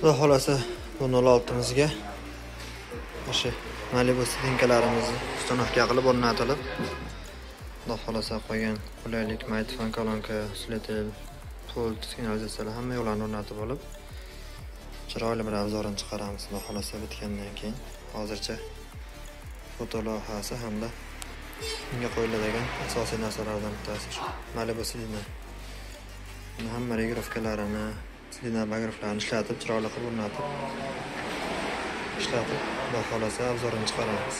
xudo xohlasa bu nol oltimizga o'sha malibu stinkalarimizni установка qilib o'rnatilib xudo xohlasa qolgan qulaylik magnitofon kolonka sletel pult signalizatsiyalar hamma yo'qlarni o'rnatib olib chiroyli bir abzorini chiqaramiz. Xudo xohlasa bitgandan keyin hozircha fotolavhasi hamda unga qo'yiladigan asosiy narsalardan bittasi shu malibu silina hamma regirovkalarini silinograflarni ishlatib chiroyli qilib o'rnatib ishlatib xudo xohlasa obzorini chiqaramiz.